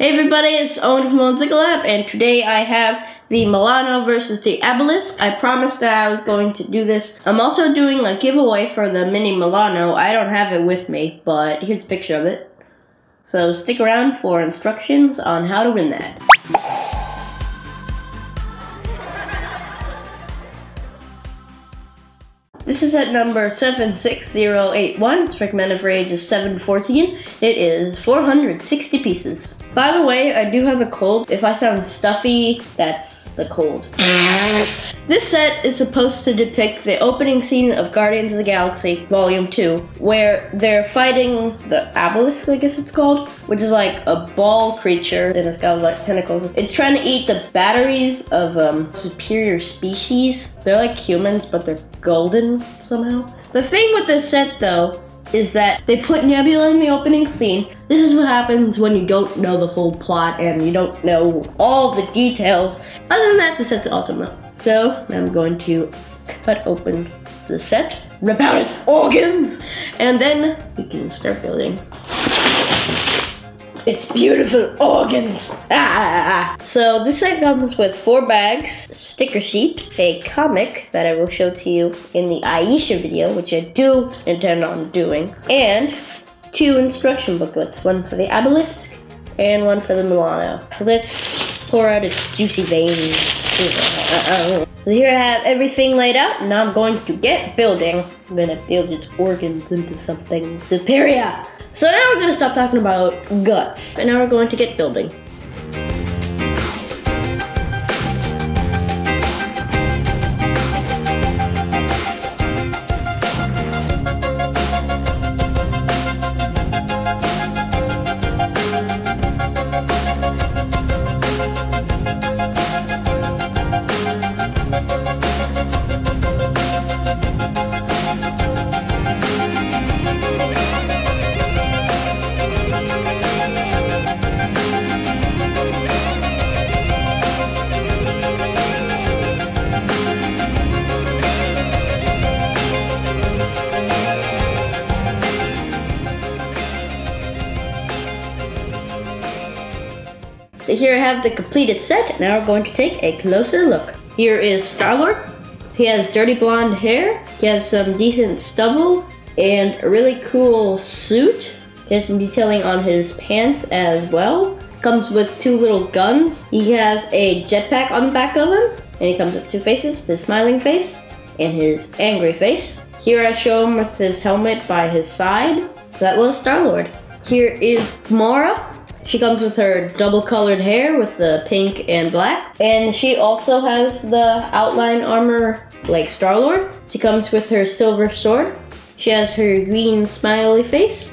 Hey everybody, it's Owen from Owen Lab, and today I have the Milano versus the Abilisk. I promised that I was going to do this. I'm also doing a giveaway for the mini Milano. I don't have it with me, but here's a picture of it. So stick around for instructions on how to win that. This is at number 76081. It's recommended for ages 7 to 14. It is 460 pieces. By the way, I do have a cold. If I sound stuffy, that's the cold. This set is supposed to depict the opening scene of Guardians of the Galaxy Volume 2, where they're fighting the Abilisk, I guess it's called, which is like a ball creature and it's got like tentacles. It's trying to eat the batteries of um, superior species. They're like humans, but they're golden somehow. The thing with this set though is that they put Nebula in the opening scene. This is what happens when you don't know the full plot and you don't know all the details. Other than that, the set's awesome though. So I'm going to cut open the set, rip out its organs, and then we can start building. It's beautiful organs. Ah. So this set comes with four bags, sticker sheet, a comic that I will show to you in the Ayesha video, which I do intend on doing, and two instruction booklets, one for the Abilisk and one for the Milano. Let's pour out its juicy veins. So here I have everything laid out. Now I'm going to get building. I'm gonna build its organs into something superior. So now we're gonna stop talking about guts. And now we're going to get building. So here I have the completed set. Now we're going to take a closer look. Here is Star-Lord. He has dirty blonde hair. He has some decent stubble and a really cool suit. He has some detailing on his pants as well. Comes with two little guns. He has a jetpack on the back of him. And he comes with two faces, his smiling face and his angry face. Here I show him with his helmet by his side. So that was Star-Lord. Here is Gamora. She comes with her double colored hair with the pink and black. And she also has the outline armor like Star-Lord. She comes with her silver sword. She has her green smiley face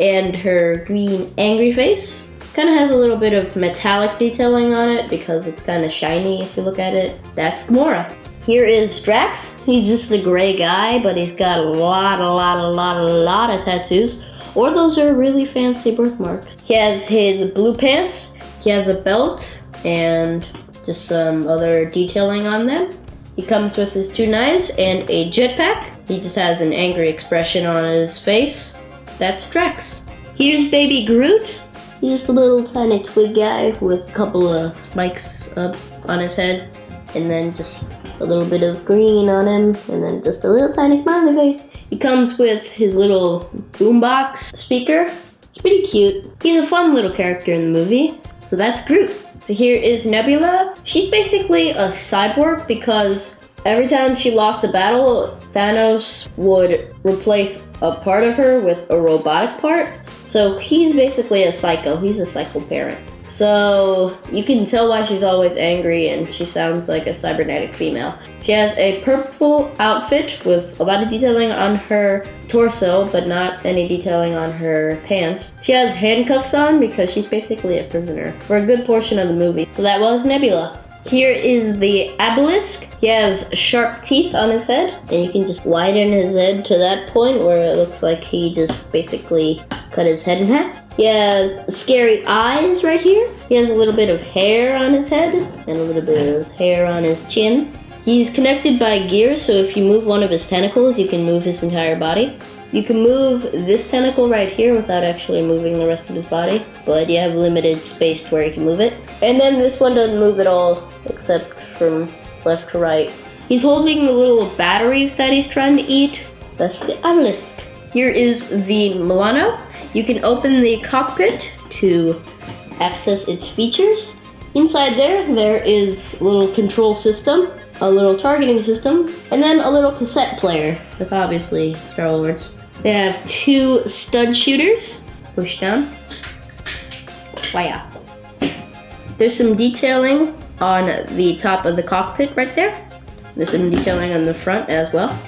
and her green angry face. Kind of has a little bit of metallic detailing on it because it's kind of shiny if you look at it. That's Gamora. Here is Drax. He's just a gray guy, but he's got a lot, a lot, a lot, a lot of tattoos or those are really fancy birthmarks. He has his blue pants, he has a belt, and just some other detailing on them. He comes with his two knives and a jetpack. He just has an angry expression on his face. That's Drax. Here's baby Groot. He's a little tiny twig guy with a couple of spikes up on his head and then just a little bit of green on him and then just a little tiny smiley face. He comes with his little boombox speaker. It's pretty cute. He's a fun little character in the movie. So that's Groot. So here is Nebula. She's basically a cyborg because every time she lost a battle, Thanos would replace a part of her with a robotic part. So he's basically a psycho. He's a psycho parent. So you can tell why she's always angry and she sounds like a cybernetic female. She has a purple outfit with a lot of detailing on her torso, but not any detailing on her pants. She has handcuffs on because she's basically a prisoner for a good portion of the movie. So that was Nebula. Here is the Abilisk. He has sharp teeth on his head, and you can just widen his head to that point where it looks like he just basically cut his head in half. He has scary eyes right here. He has a little bit of hair on his head and a little bit of hair on his chin. He's connected by gears, so if you move one of his tentacles, you can move his entire body. You can move this tentacle right here without actually moving the rest of his body, but you have limited space to where you can move it. And then this one doesn't move at all, except from left to right. He's holding the little batteries that he's trying to eat. That's the Abilisk. Here is the Milano. You can open the cockpit to access its features. Inside there, there is a little control system, a little targeting system, and then a little cassette player with obviously Star Lords. They have two stud shooters. Push down. Fire. There's some detailing on the top of the cockpit right there. There's some detailing on the front as well.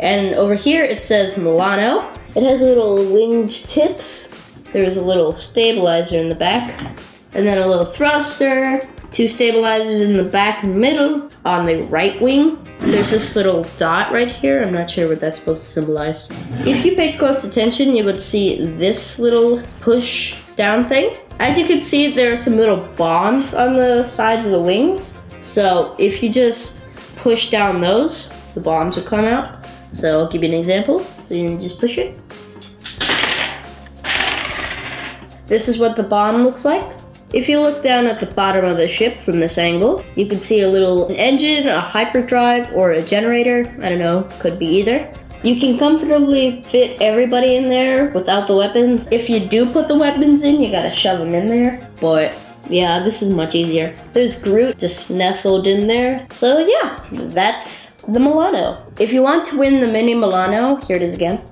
And over here it says Milano. It has little winged tips. There's a little stabilizer in the back. And then a little thruster, two stabilizers in the back and middle on the right wing. There's this little dot right here. I'm not sure what that's supposed to symbolize. If you paid close attention, you would see this little push down thing. As you can see, there are some little bombs on the sides of the wings. So if you just push down those, the bombs will come out. So I'll give you an example. So you just push it. This is what the bomb looks like. If you look down at the bottom of the ship from this angle, you can see a little engine, a hyperdrive, or a generator. I don't know, could be either. You can comfortably fit everybody in there without the weapons. If you do put the weapons in, you gotta shove them in there. But yeah, this is much easier. There's Groot just nestled in there. So yeah, that's the Milano. If you want to win the mini Milano, here it is again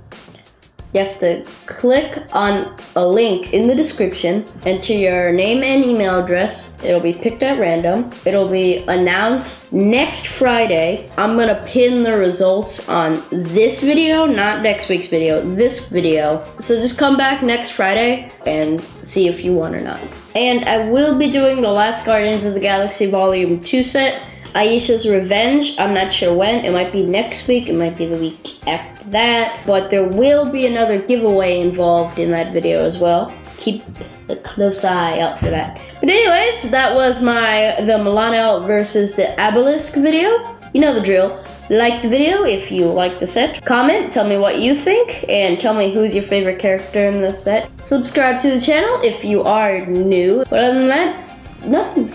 you have to click on a link in the description, enter your name and email address. It'll be picked at random. It'll be announced next Friday. I'm gonna pin the results on this video, not next week's video, this video. So just come back next Friday and see if you won or not. And I will be doing the last Guardians of the Galaxy Volume 2 set. Ayesha's Revenge. I'm not sure when. It might be next week. It might be the week after that. But there will be another giveaway involved in that video as well. Keep a close eye out for that. But anyways, that was my the Milano versus the Abilisk video. You know the drill. Like the video if you like the set. Comment, tell me what you think, and tell me who's your favorite character in the set. Subscribe to the channel if you are new. But other than that, nothing.